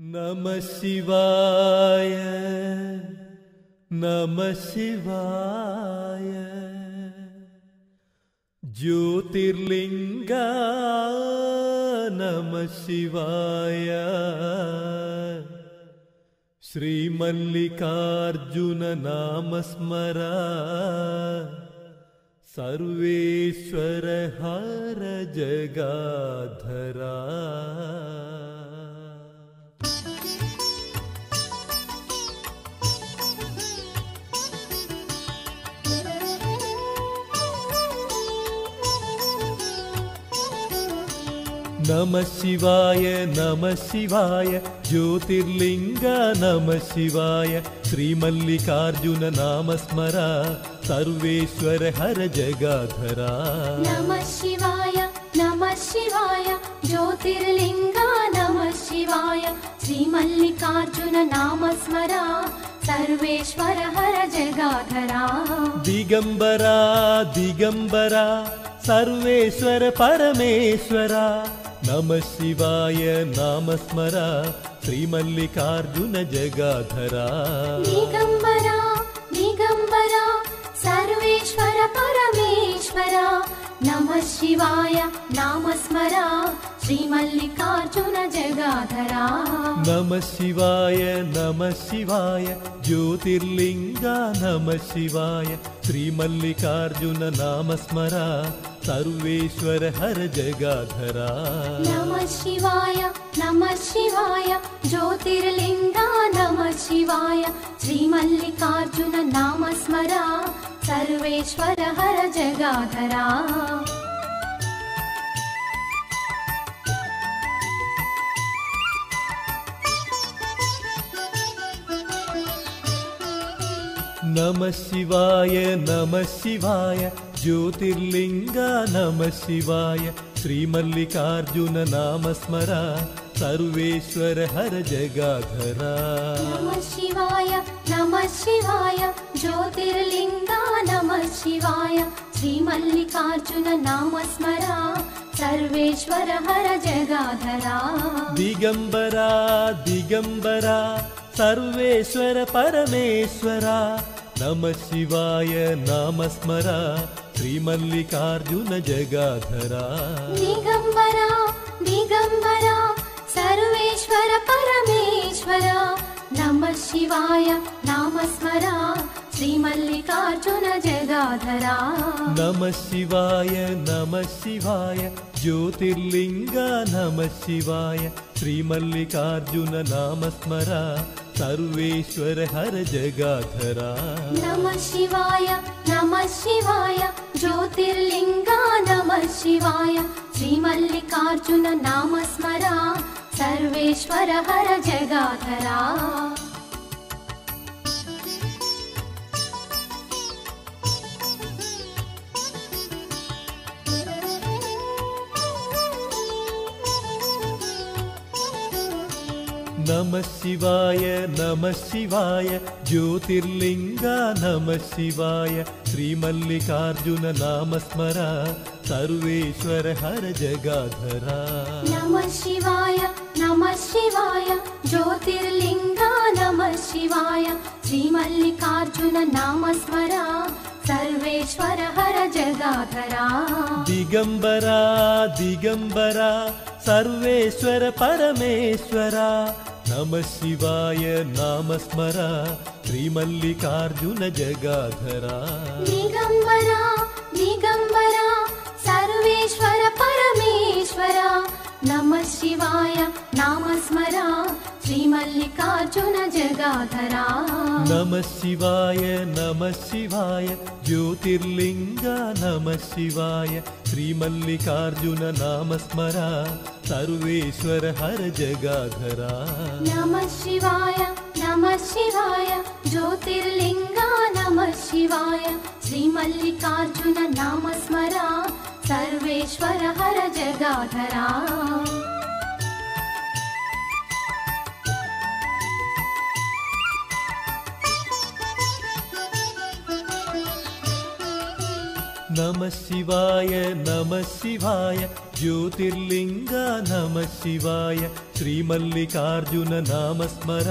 नमः शिवाय। नमः शिवाय। ज्योतिर्लिङ्गा। नमः शिवाय। श्रीमल्लिकार्जुन नाम स्मर सर्वेश्वर हर जगाधरा नमः शिवाय नमः शिवाय ज्योतिर्लिङ्ग नमः शिवाय श्रीमल्लिकार्जुन नाम स्मर सर्वेश्वर हर जगाधरा। नमः शिवाय नमः शिवाय ज्योतिर्लिङ्गा नमः शिवाय श्रीमल्लिकार्जुन नाम स्मरा सर्वेश्वर हर जगाधरा। दिगम्बरा दिगम्बरा सर्वेश्वर परमेश्वरा नमः शिवाय नाम स्मर। श्रीमल्लिकार्जुन जगाधरा। दिगम्बरा दिगम्बरा सर्वेश्वर परमेश्वरा नमः शिवाय नाम स्मरा श्रीमल्लिकार्जुन जगाधरा। नमः शिवाय नमः शिवाय ज्योतिर्लिङ्गा नमः शिवाय श्रीमल्लिकार्जुन नाम स्मर सर्वेश्वर हर जगाधरा। नमः शिवाय नमः शिवाय ज्योतिर्लिङ्गा नमः शिवाय श्रीमल्लिकार्जुन नाम स्मरा सर्वेश्वर हर जगाधरा। नमः शिवाय नमः शिवाय ज्योतिर्लिङ्गा नमः शिवाय श्रीमल्लिकार्जुन नाम स्मर सर्वेश्वर हर जगाधरा नमः शिवाय नमः शिवाय ज्योतिर्लिङ्गा नमः शिवाय श्रीमल्लिकार्जुन नाम स्मरा सर्वेश्वर हर जगाधरा दिगम्बरा दिगम्बरा सर्वेश्वर परमेश्वरा नमः शिवाय नाम स्मर श्रीमल्लिकार्जुन जगाधरा दिगम्बरा दिगम्बरा सर्वेश्वर परमेश्वरा नमः शिवाय नाम स्मरा श्रीमल्लिकार्जुन जगाधरा नमः शिवाय नमः शिवाय ज्योतिर्लिङ्गा नमः शिवाय श्रीमल्लिकार्जुन नाम स्मर सर्वेश्वर हर जगाधरा। नमः शिवाय नमः शिवाय ज्योतिर्लिङ्गा नमः शिवाय श्रीमल्लिकार्जुन नाम स्मरा सर्वेश्वर हर जगाधरा नमः शिवाय नमः शिवाय ज्योतिर्लिङ्गा नमः शिवाय श्रीमल्लिकार्जुन नाम स्मर सर्वेश्वर हर जगाधरा। नमः शिवाय नमः शिवाय ज्योतिर्लिङ्गा नमः शिवाय श्रीमल्लिकार्जुन नाम स्मरा सर्वेश्वर हर जगाधरा। दिगम्बरा दिगम्बरा सर्वेश्वर परमेश्वरा नमः शिवाय नाम स्मर श्रीमल्लिकार्जुन जगाधरा। दिगम्बरा दिगम्बरा सर्वेश्वर परमेश्वरा नमः शिवाय नाम स्मरा श्रीमल्लिकार्जुन जगाधरा। नमः शिवाय नमः शिवाय ज्योतिर्लिङ्गा नमः शिवाय श्रीमल्लिकार्जुन नाम स्मर सर्वेश्वर हर जगाधरा। नमः शिवाय नमः शिवाय ज्योतिर्लिङ्गा नमः शिवाय श्रीमल्लिकार्जुन नाम स्मरा सर्वेश्वर हर जगाधरा नमः शिवाय नमः शिवाय ज्योतिर्लिङ्गा नमः शिवाय श्रीमल्लिकार्जुन नाम स्मर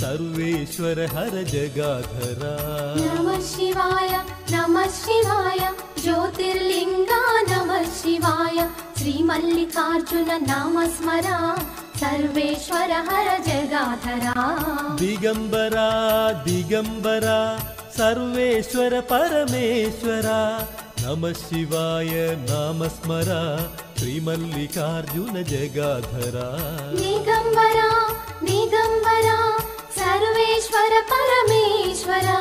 सर्वेश्वर हर जगाधरा। नमः शिवाय नमः शिवाय ज्योतिर्लिङ्गा नमः शिवाय श्रीमल्लिकार्जुन नाम स्मरा सर्वेश्वर हर जगाधरा। दिगम्बरा दिगम्बरा सर्वेश्वर परमेश्वरा नमः शिवाय नाम स्मर श्रीमल्लिकार्जुन जगाधरा। दिगम्बरा दिगम्बरा सर्वेश्वर परमेश्वरा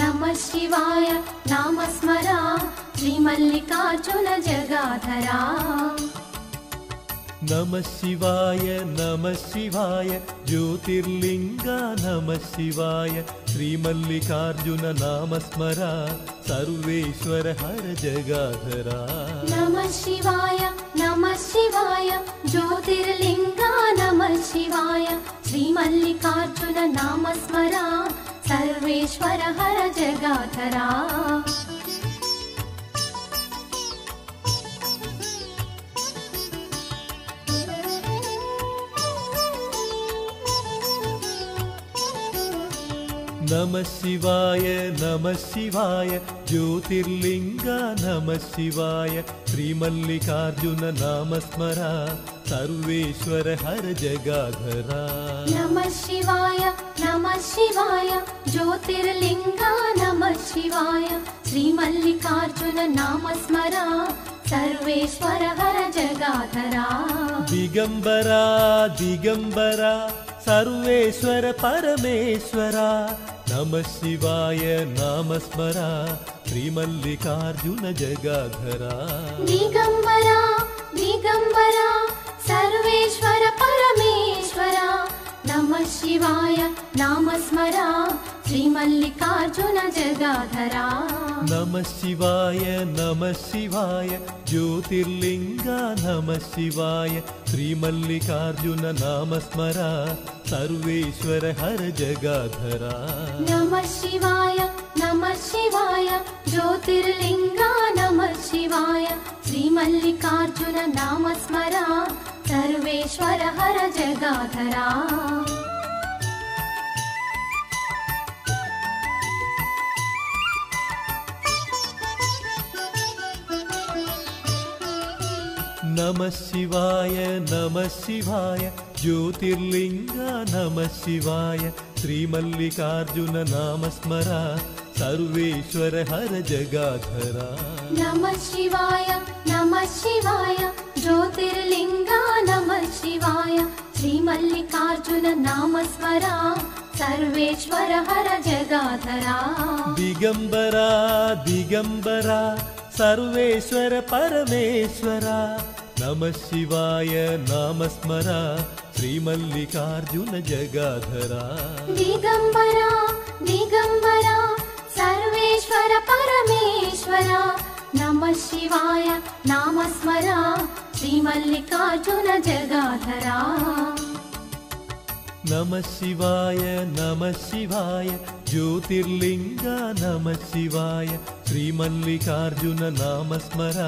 नमः शिवाय नाम स्मरा श्रीमल्लिकार्जुन जगाधरा नमः शिवाय नमः शिवाय ज्योतिर्लिङ्गा नमः शिवाय श्रीमल्लिकार्जुन नाम स्मर सर्वेश्वर हर जगाधरा। नमः शिवाय नमः शिवाय ज्योतिर्लिङ्गा नमः शिवाय श्रीमल्लिकार्जुन नाम स्मरा सर्वेश्वर हर जगाधरा नमः शिवाय नमः शिवाय ज्योतिर्लिङ्गा नमः शिवाय श्रीमल्लिकार्जुन नाम स्मर सर्वेश्वर हर जगाधरा। नमः शिवाय नमः शिवाय ज्योतिर्लिङ्गा नमः शिवाय श्रीमल्लिकार्जुन नाम स्मरा सर्वेश्वर हर जगाधरा। दिगम्बरा दिगम्बरा सर्वेश्वर परमेश्वरा नमः शिवाय नाम स्मर श्रीमल्लिकार्जुन जगाधरा। दिगम्बरा दिगम्बरा सर्वेश्वर परमेश्वरा नमः शिवाय नाम स्मरा श्रीमल्लिकार्जुन जगाधरा। नमः शिवाय नमः शिवाय ज्योतिर्लिङ्गा नमः शिवाय श्रीमल्लिकार्जुन नाम स्मर सर्वेश्वर हर जगाधरा। नमः शिवाय नमः शिवाय ज्योतिर्लिङ्गा नमः शिवाय श्रीमल्लिकार्जुन नाम स्मरा सर्वेश्वर हर जगाधरा। नमः शिवाय नमः शिवाय ज्योतिर्लिङ्गा नमः शिवाय श्रीमल्लिकार्जुन नाम स्मर सर्वेश्वर हर जगाधरा। नमः शिवाय नमः शिवाय ज्योतिर्लिङ्गा नमः शिवाय श्रीमल्लिकार्जुन नाम स्मरा सर्वेश्वर हर जगाधरा। दिगम्बरा दिगम्बरा सर्वेश्वर परमेश्वरा नमः शिवाय नाम स्मर श्रीमल्लिकार्जुन जगाधरा। दिगम्बरा दिगम्बरा सर्वेश्वर परमेश्वरा नमः शिवाय नाम स्मरा श्रीमल्लिकार्जुन जगाधरा। नमः शिवाय नमः शिवाय ज्योतिर्लिङ्गा नमः शिवाय श्रीमल्लिकार्जुन नाम स्मर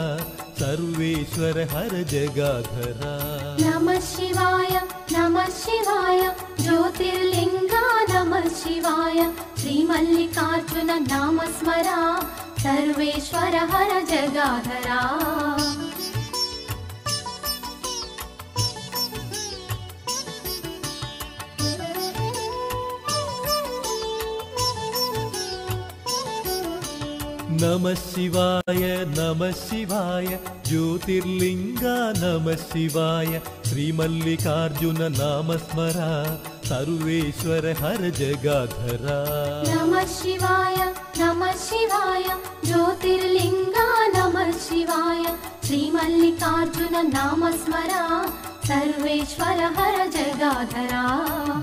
सर्वेश्वर हर जगाधरा। नमः शिवाय नमः शिवाय ज्योतिर्लिङ्गा नमः शिवाय श्रीमल्लिकार्जुन नाम स्मरा सर्वेश्वर हर जगाधरा। नमः शिवाय नमः शिवाय ज्योतिर्लिङ्गा नमः शिवाय श्रीमल्लिकार्जुन नाम स्मर सर्वेश्वर हर जगाधरा नमः शिवाय नमः शिवाय ज्योतिर्लिङ्गा नमः शिवाय श्रीमल्लिकार्जुन नाम स्मरा सर्वेश्वर हर जगाधरा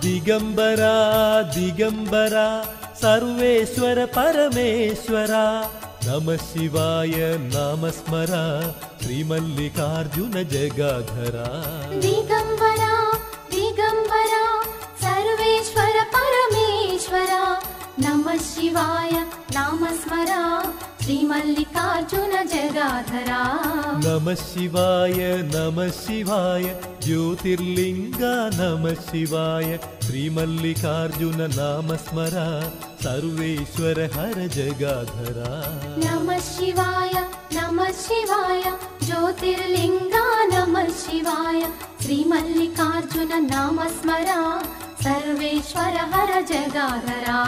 दिगम्बरा दिगम्बरा सर्वेश्वर परमेश्वरा नमः शिवाय नाम स्मर श्रीमल्लिकार्जुन जगाधरा दिगम्बरा दिगम्बरा परमेश्वरा नमः शिवाय नाम स्मरा श्रीमल्लिकार्जुन जगाधरा नमः शिवाय नमः शिवाय ज्योतिर्लिङ्गा नमः शिवाय श्रीमल्लिकार्जुन नाम स्मरा सर्वेश्वर हर जगाधरा नमः शिवाय नमः शिवाय ज्योतिर्लिङ्गा नमः शिवाय श्रीमल्लिकार्जुन नाम स्मरा सर्वेश्वर हर जगाधरा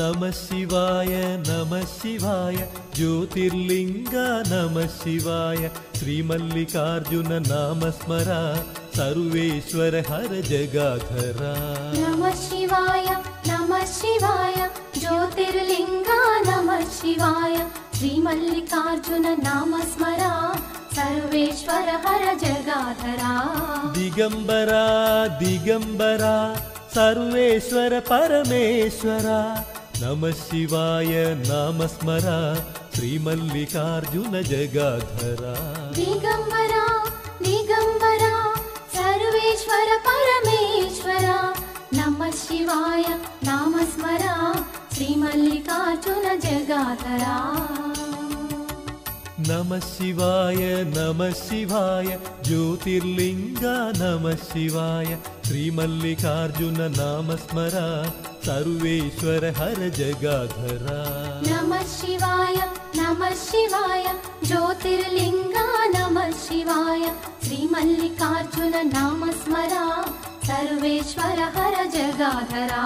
नमः शिवाय नमः शिवाय ज्योतिर्लिङ्गा नमः शिवाय श्रीमल्लिकार्जुन नाम स्मरा सर्वेश्वर हर जगाधरा नमः शिवाय नमः शिवाय ज्योतिर्लिङ्गा नमः शिवाय श्रीमल्लिकार्जुन नाम स्मरा सर्वेश्वर हर जगाधरा। दिगम्बरा दिगम्बरा सर्वेश्वर परमेश्वरा नमः शिवाय नाम स्मरा श्रीमल्लिकार्जुन जगाधरा। दिगम्बरा दिगम्बरा सर्वेश्वर परमेश्वरा शिवाय नाम स्मरा श्रीमल्लिकार्जुन जगाधरा नमः शिवाय नमः शिवाय ज्योतिर्लिङ्गा नमः शिवाय श्रीमल्लिकार्जुन नाम स्मरा सर्वेश्वर हर जगाधरा। नमः शिवाय नमः शिवाय ज्योतिर्लिङ्गा नमः शिवाय श्रीमल्लिकार्जुन नाम स्मरा सर्वेश्वर हर जगाधरा।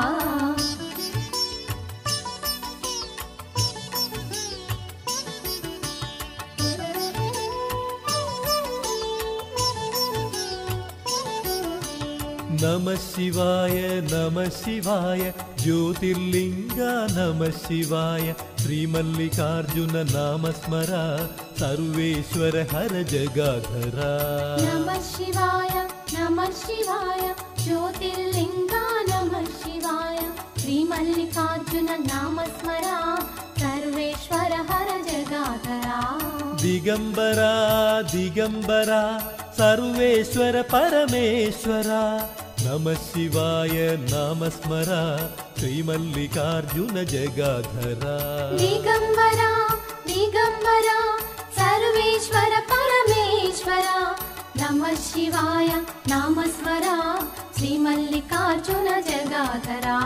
नमः शिवाय नमः शिवाय ज्योतिर्लिङ्गा नमः शिवाय श्रीमल्लिकार्जुन नाम स्मरा सर्वेश्वर हर जगाधरा। नमः शिवाय नमः शिवाय ज्योतिर्लिङ्गा नमः शिवाय श्रीमल्लिकार्जुन नाम स्मरा सर्वेश्वर हर जगाधरा। दिगम्बरा दिगम्बरा सर्वेश्वर परमेश्वरा। नमः शिवाय नाम स्मरा श्रीमल्लिकार्जुन जगाधरा। दिगम्बरा दिगम्बरा सर्वेश्वर परमेश्वरा नमः शिवाय नाम स्मरा श्रीमल्लिकार्जुन जगाधरा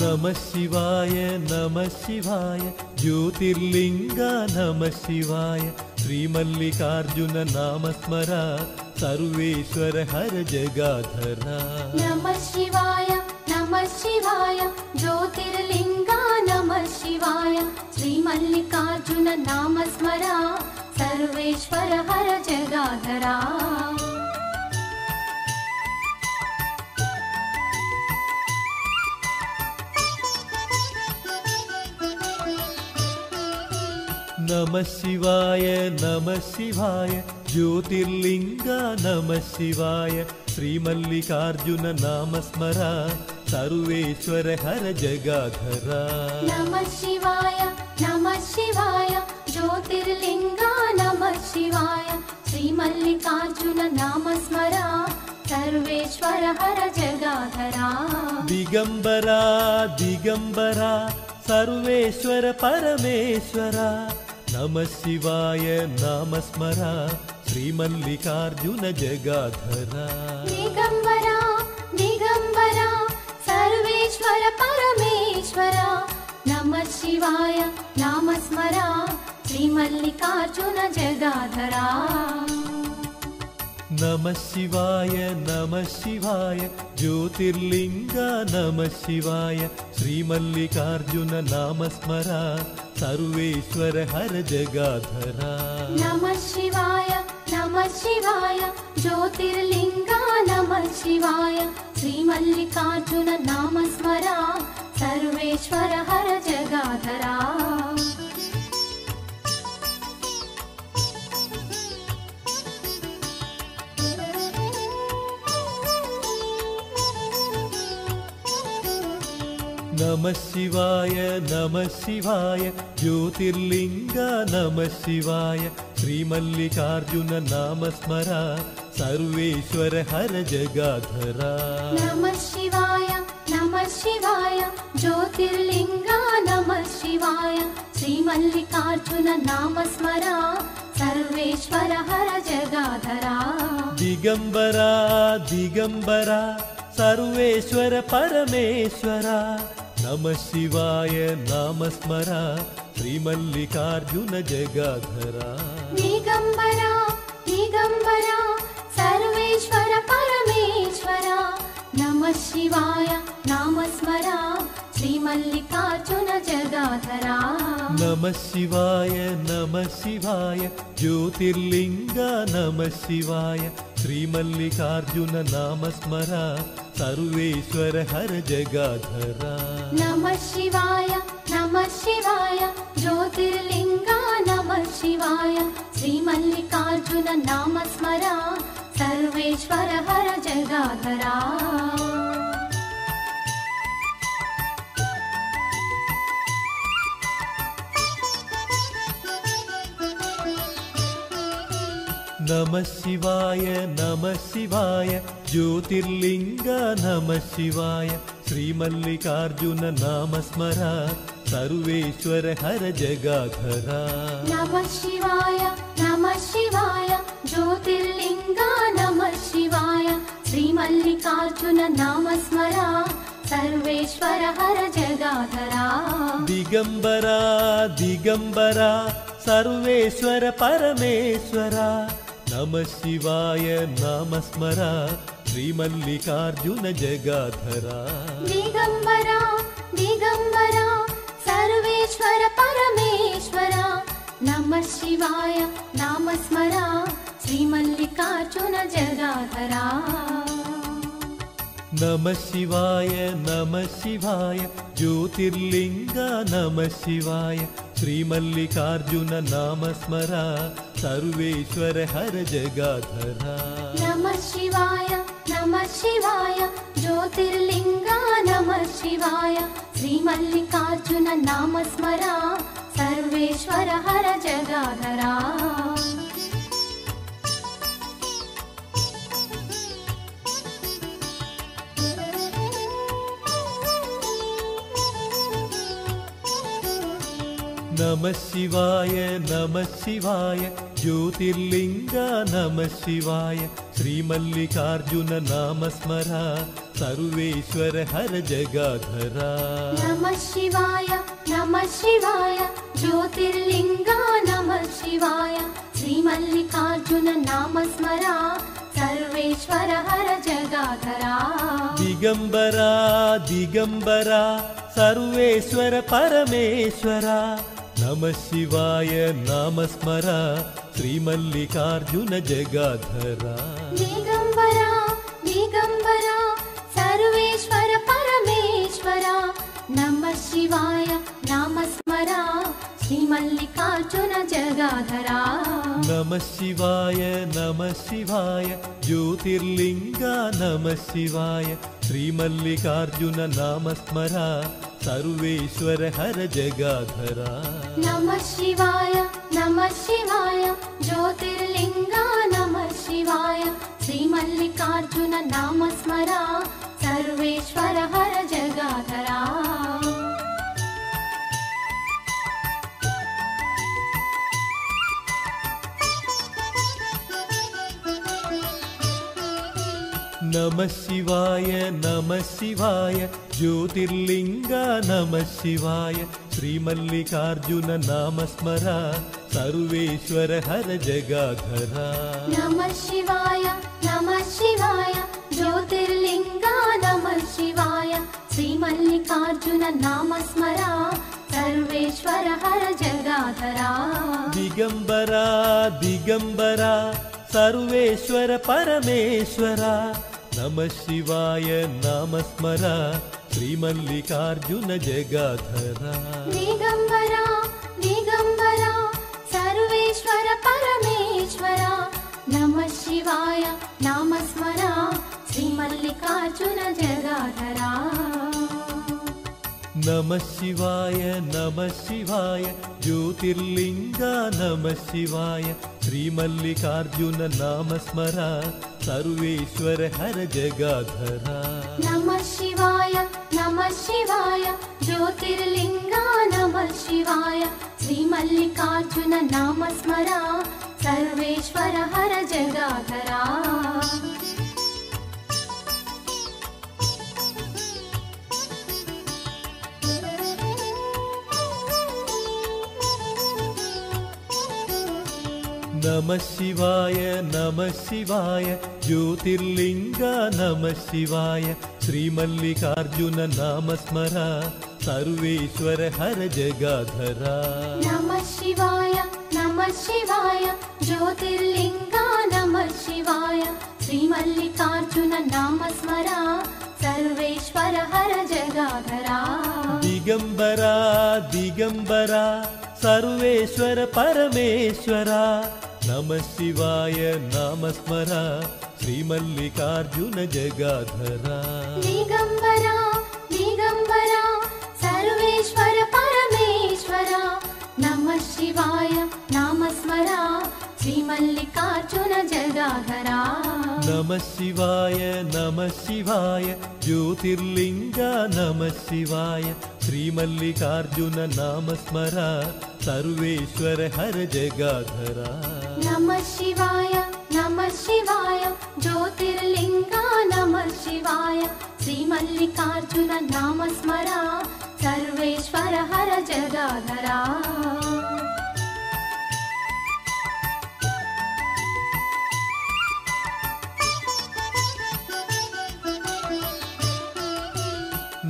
नमः शिवाय नमः शिवाय ज्योतिर्लिङ्गा नमः शिवाय श्रीमल्लिकार्जुन नाम स्मरा सर्वेश्वर हर जगाधरा। नमः शिवाय नमः शिवाय ज्योतिर्लिङ्गा नमः शिवाय श्रीमल्लिकार्जुन नाम स्मरा सर्वेश्वर हर जगाधरा। नमः शिवाय नमः शिवाय ज्योतिर्लिङ्गा नमः शिवाय श्रीमल्लिकार्जुन नाम स्मरा सर्वेश्वर हर जगाधरा। नमः शिवाय नमः शिवाय ज्योतिर्लिङ्गा नमः शिवाय श्रीमल्लिकार्जुन नाम स्मरा सर्वेश्वर हर जगाधरा। दिगम्बरा दिगम्बरा सर्वेश्वर परमेश्वरा। नमः शिवाय नाम स्मरा श्रीमल्लिकार्जुन जगाधरा। दिगम्बरा दिगम्बरा सर्वेश्वर परमेश्वरा। नमः शिवाय नाम स्मरा श्रीमल्लिकार्जुन जगाधरा नमः शिवाय नमः शिवाय ज्योतिर्लिङ्गा नमः शिवाय श्रीमल्लिकार्जुन नाम स्मरा सर्वेश्वर हर जगाधरा। नमः शिवाय नमः शिवाय ज्योतिर्लिङ्गा नमः शिवाय श्रीमल्लिकार्जुन नाम स्मरा सर्वेश्वर हर जगाधरा नमः शिवाय नमः शिवाय ज्योतिर्लिङ्ग नमः शिवाय श्रीमल्लिकार्जुन नाम स्मरा सर्वेश्वर हर जगाधरा। नमः शिवाय नमः शिवाय ज्योतिर्लिङ्गा नमः शिवाय श्रीमल्लिकार्जुन नाम स्मरा सर्वेश्वर हर जगाधरा। दिगम्बरा दिगम्बरा सर्वेश्वर परमेश्वरा नमः शिवाय नाम स्मरा श्रीमल्लिकार्जुन जगाधरा। दिगम्बरा दिगम्बरा सर्वेश्वर परमेश्वरा नमः शिवाय नाम स्मरा श्रीमल्लिकार्जुन नमः शिवाय नमः शिवाय ज्योतिर्लिङ्ग नमः शिवाय श्रीमल्लिकार्जुन नाम स्मरा सर्वेश्वर हर जगाधरा। नमः शिवाय नमः शिवाय ज्योतिर्लिङ्गा नमः शिवाय श्रीमल्लिकार्जुन नाम स्मरा सर्वेश्वर हर जगाधरा नमः शिवाय नमः शिवाय ज्योतिर्लिङ्ग नमः शिवाय श्रीमल्लिकार्जुन नाम स्मरा सर्वेश्वर हर जगाधरा। नमः शिवाय नमः शिवाय ज्योतिर्लिङ्गा नमः शिवाय श्रीमल्लिकार्जुन नाम स्मरा सर्वेश्वर हर जगाधरा। दिगम्बरा दिगम्बरा सर्वेश्वर परमेश्वरा नमः शिवाय नाम स्मरा श्रीमल्लिकार्जुन जगाधरा। दिगम्बरा दिगम्बरा सर्वेश्वर परमेश्वरा नमः शिवाय नाम स्मरा श्रीमल्लिकार्जुन जगाधरा। नमः शिवाय नमः शिवाय ज्योतिर्लिङ्ग नमः शिवाय श्रीमल्लिकार्जुन नाम स्मरा सर्वेश्वर हर जगाधरा। नमः शिवाय नमः शिवाय ज्योतिर्लिङ्गा नमः शिवाय श्रीमल्लिकार्जुन नाम स्मरा सर्वेश्वर हर जगाधरा नमः शिवाय नमः शिवाय ज्योतिर्लिङ्ग नमः शिवाय श्रीमल्लिकार्जुन नाम स्मरा सर्वेश्वर हर जगाधरा। नमः शिवाय नमः शिवाय ज्योतिर्लिङ्गा नमः शिवाय श्रीमल्लिकार्जुन नाम स्मरा सर्वेश्वर हर जगाधरा। दिगम्बरा दिगम्बरा सर्वेश्वर परमेश्वरा शिवाय नाम स्मरा श्रीमल्लिकार्जुन जगाधरा। दिगम्बरा दिगम्बरा सर्वेश्वर परमेश्वरा नमः शिवाय नाम स्मरा श्रीमल्लिकार्जुन जगाधरा नमः शिवाय नमः शिवाय। ज्योतिर्लिङ्ग नमः शिवाय। श्रीमल्लिकार्जुन नाम स्मरा सर्वेश्वर हर जगाधरा। नमः शिवाय नमः शिवाय। ज्योतिर्लिङ्गा नमः शिवाय। श्रीमल्लिकार्जुन नाम स्मरा सर्वेश्वर हर जगाधरा नमः शिवाय नमः शिवाय ज्योतिर्लिङ्ग नमः शिवाय श्रीमल्लिकार्जुन नाम स्मरा सर्वेश्वर हर जगाधरा। नमः शिवाय नमः शिवाय ज्योतिर्लिङ्गा नमः शिवाय श्रीमल्लिकार्जुन नाम स्मरा सर्वेश्वर हर जगाधरा। दिगम्बरा दिगम्बरा सर्वेश्वर परमेश्वरा नमः शिवाय नाम स्मरा श्रीमल्लिकार्जुन जगाधरा। दिगम्बरा दिगम्बरा सर्वेश्वर परमेश्वरा नमः शिवाय नाम स्मरा श्रीमल्लिकार्जुन जगाधरा। नमः शिवाय नमः शिवाय ज्योतिर्लिङ्ग नमः शिवाय श्रीमल्लिकार्जुन नाम स्मर सर्वेश्वर हर जगाधरा। नमः शिवाय नमः शिवाय ज्योतिर्लिङ्गा नमः शिवाय श्रीमल्लिकार्जुन नाम स्मरा सर्वेश्वर हर जगाधरा नमः शिवाय नमः शिवाय ज्योतिर्लिङ्ग नमः शिवाय श्रीमल्लिकार्जुन नाम स्मर सर्वेश्वर हर जगाधरा। नमः शिवाय नमः शिवाय ज्योतिर्लिङ्गा नमः शिवाय श्रीमल्लिकार्जुन नाम स्मरा सर्वेश्वर हर जगाधरा। दिगम्बरा दिगम्बरा सर्वेश्वर परमेश्वरा नमः शिवाय नाम स्मर श्रीमल्लिकार्जुन जगाधरा। दिगम्बरा दिगम्बरा सर्वेश्वर परमेश्वरा। नमः शिवाय नाम स्मरा श्रीमल्लिकार्जुन जगाधरा। नमः शिवाय नमः शिवाय ज्योतिर्लिङ्ग नमः शिवाय श्रीमल्लिकार्जुन नाम स्मर सर्वेश्वर हर जगाधरा नमः शिवाय नमः शिवाय ज्योतिर्लिङ्गा नमः शिवाय। श्रीमल्लिकार्जुन नाम स्मरा सर्वेश्वर हर जगाधरा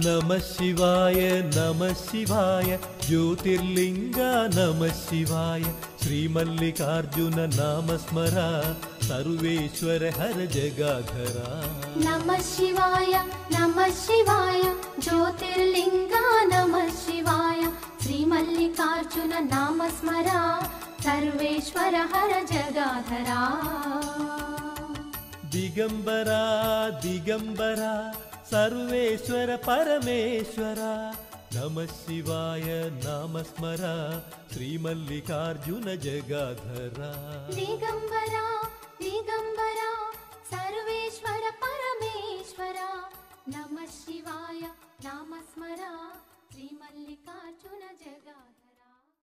नमः शिवाय नमः शिवाय ज्योतिर्लिङ्ग नमः शिवाय श्रीमल्लिकार्जुन नाम स्मर सर्वेश्वर हर जगाधरा। नमः शिवाय नमः शिवाय ज्योतिर्लिङ्गा नमः शिवाय श्रीमल्लिकार्जुन नाम स्मरा सर्वेश्वर हर जगाधरा। दिगम्बरा दिगम्बरा सर्वेश्वर परमेश्वर। नमः शिवाय नाम स्मरा। श्रीमल्लिकार्जुन जगाधरा। दिगम्बरा दिगम्बरा सर्वेश्वर परमेश्वर। नमः शिवाय नाम स्मरा। श्रीमल्लिकार्जुन जगा